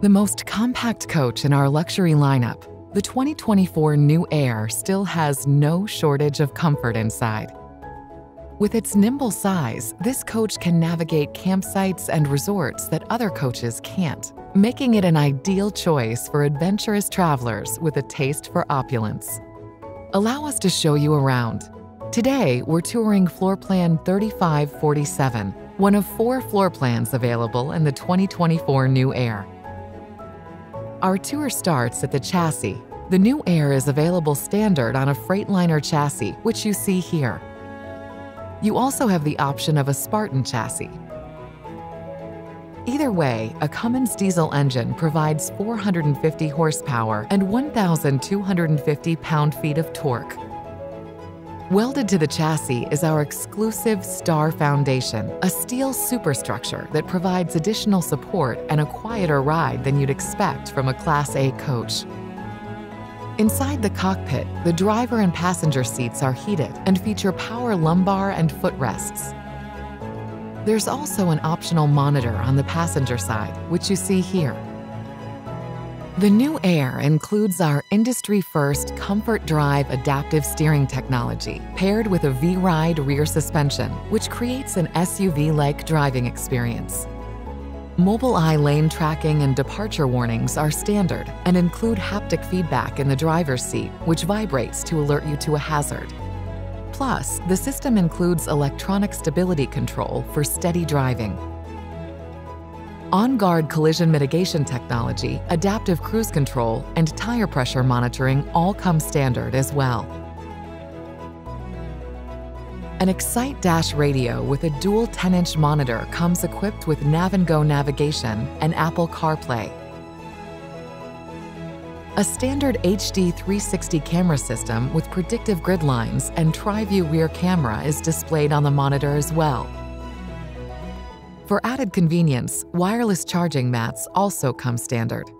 The most compact coach in our luxury lineup, the 2024 New Aire still has no shortage of comfort inside. With its nimble size, this coach can navigate campsites and resorts that other coaches can't, making it an ideal choice for adventurous travelers with a taste for opulence. Allow us to show you around. Today, we're touring floor plan 3547, one of four floor plans available in the 2024 New Aire. Our tour starts at the chassis. The New Aire is available standard on a Freightliner chassis, which you see here. You also have the option of a Spartan chassis. Either way, a Cummins diesel engine provides 450 horsepower and 1,250 pound-feet of torque. Welded to the chassis is our exclusive Star Foundation, a steel superstructure that provides additional support and a quieter ride than you'd expect from a Class A coach. Inside the cockpit, the driver and passenger seats are heated and feature power lumbar and footrests. There's also an optional monitor on the passenger side, which you see here. The New Aire includes our industry-first Comfort Drive adaptive steering technology paired with a V-Ride rear suspension, which creates an SUV-like driving experience. Mobileye lane tracking and departure warnings are standard and include haptic feedback in the driver's seat, which vibrates to alert you to a hazard. Plus, the system includes electronic stability control for steady driving. On-guard collision mitigation technology, adaptive cruise control, and tire pressure monitoring all come standard as well. An Excite Dash radio with a dual 10-inch monitor comes equipped with Nav & Go navigation and Apple CarPlay. A standard HD 360 camera system with predictive grid lines and tri-view rear camera is displayed on the monitor as well. For added convenience, wireless charging mats also come standard.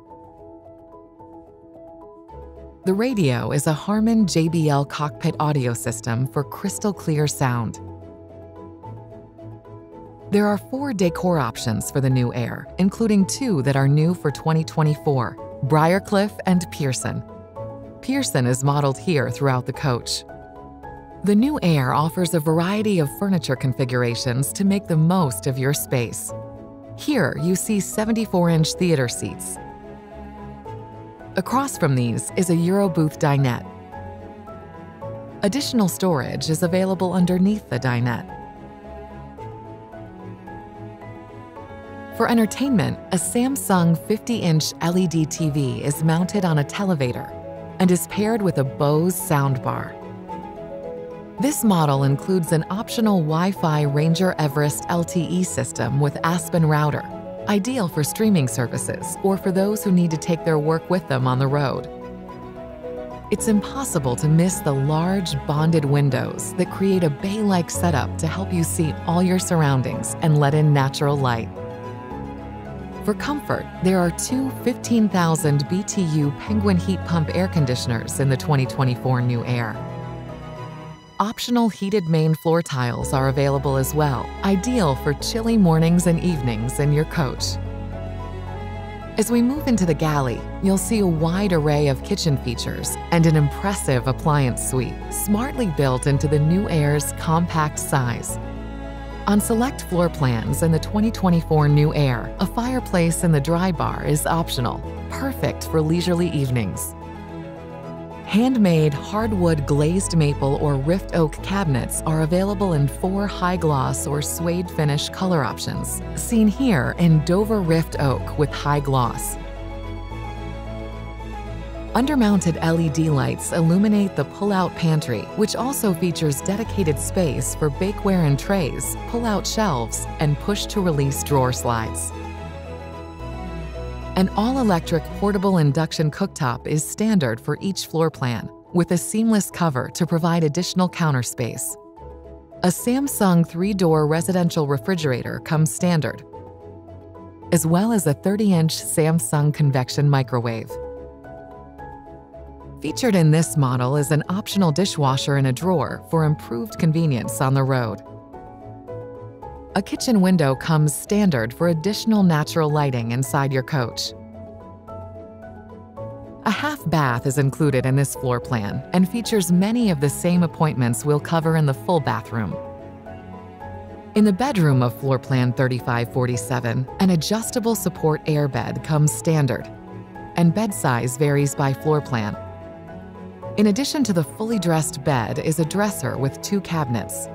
The radio is a Harman JBL cockpit audio system for crystal clear sound. There are four decor options for the New Aire, including two that are new for 2024, Briarcliff and Pearson. Pearson is modeled here throughout the coach. The New Aire offers a variety of furniture configurations to make the most of your space. Here you see 74-inch theater seats, Across from these is a Eurobooth dinette. Additional storage is available underneath the dinette. For entertainment, a Samsung 50-inch LED TV is mounted on a televator and is paired with a Bose soundbar. This model includes an optional WiFiRanger Everest LTE system with Aspen router ideal for streaming services or for those who need to take their work with them on the road. It's impossible to miss the large bonded windows that create a bay-like setup to help you see all your surroundings and let in natural light. For comfort, there are two 15,000 BTU Penguin heat pump air conditioners in the 2024 New Aire. Optional heated main floor tiles are available as well, ideal for chilly mornings and evenings in your coach. As we move into the galley, you'll see a wide array of kitchen features and an impressive appliance suite, smartly built into the New Aire's compact size. On select floor plans in the 2024 New Aire, a fireplace in the dry bar is optional, perfect for leisurely evenings. Handmade hardwood glazed maple or rift oak cabinets are available in four high gloss or suede finish color options, seen here in Dover Rift Oak with high gloss. Undermounted LED lights illuminate the pull-out pantry, which also features dedicated space for bakeware and trays, pull-out shelves, and push-to-release drawer slides. An all-electric portable induction cooktop is standard for each floor plan, with a seamless cover to provide additional counter space. A Samsung three-door residential refrigerator comes standard, as well as a 30-inch Samsung convection microwave. Featured in this model is an optional dishwasher in a drawer for improved convenience on the road. A kitchen window comes standard for additional natural lighting inside your coach. A half bath is included in this floor plan and features many of the same appointments we'll cover in the full bathroom. In the bedroom of floor plan 3547, an adjustable support air bed comes standard, and bed size varies by floor plan. In addition to the fully dressed bed is a dresser with two cabinets.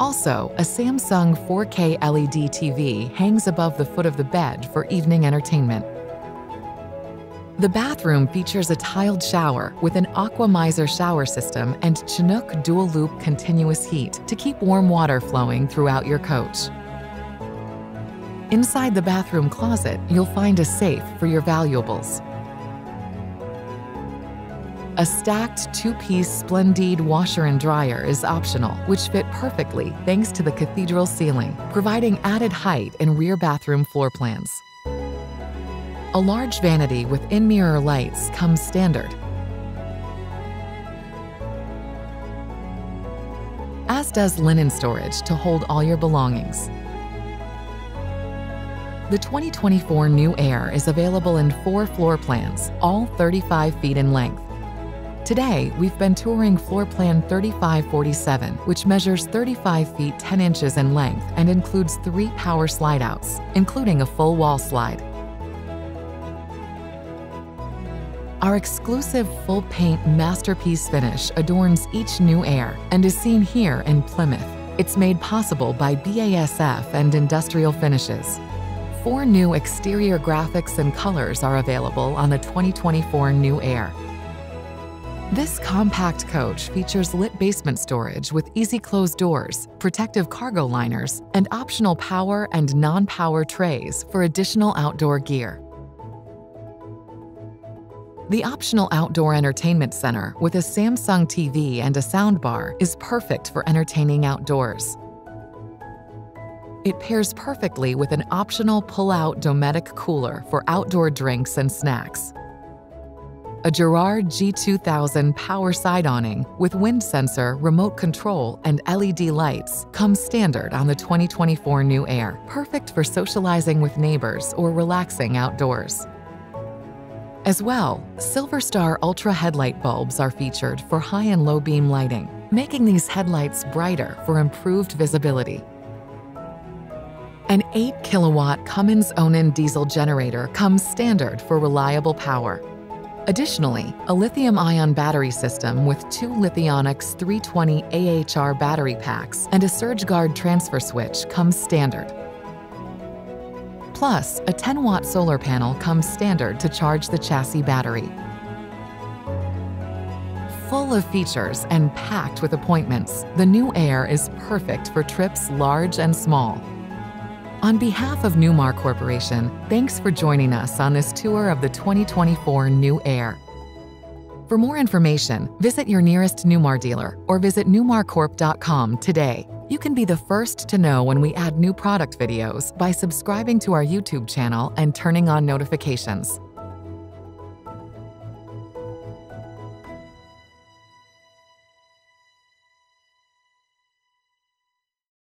Also, a Samsung 4K LED TV hangs above the foot of the bed for evening entertainment. The bathroom features a tiled shower with an Aquamizer shower system and Chinook dual loop continuous heat to keep warm water flowing throughout your coach. Inside the bathroom closet, you'll find a safe for your valuables. A stacked two-piece Splendide washer and dryer is optional, which fit perfectly thanks to the cathedral ceiling, providing added height in rear bathroom floor plans. A large vanity with in-mirror lights comes standard. As does linen storage to hold all your belongings. The 2024 New Aire is available in four floor plans, all 35 feet in length. Today, we've been touring floor plan 3547, which measures 35 feet 10 inches in length and includes three power slide outs, including a full wall slide. Our exclusive full paint masterpiece finish adorns each New Aire and is seen here in Plymouth. It's made possible by BASF and Industrial Finishes. Four new exterior graphics and colors are available on the 2024 New Aire. This compact coach features lit basement storage with easy close doors, protective cargo liners, and optional power and non-power trays for additional outdoor gear. The optional outdoor entertainment center with a Samsung TV and a soundbar is perfect for entertaining outdoors. It pairs perfectly with an optional pull-out Dometic cooler for outdoor drinks and snacks. A Girard G2000 power side awning with wind sensor, remote control, and LED lights comes standard on the 2024 New Aire, perfect for socializing with neighbors or relaxing outdoors. As well, Silverstar Ultra headlight bulbs are featured for high and low beam lighting, making these headlights brighter for improved visibility. An 8 kilowatt Cummins Onan diesel generator comes standard for reliable power. Additionally, a lithium ion battery system with two Lithionics 320 AHR battery packs and a SurgeGuard transfer switch comes standard. Plus, a 10 watt solar panel comes standard to charge the chassis battery. Full of features and packed with appointments, the New Aire is perfect for trips large and small. On behalf of Newmar Corporation, thanks for joining us on this tour of the 2024 New Aire. For more information, visit your nearest Newmar dealer or visit newmarcorp.com today. You can be the first to know when we add new product videos by subscribing to our YouTube channel and turning on notifications.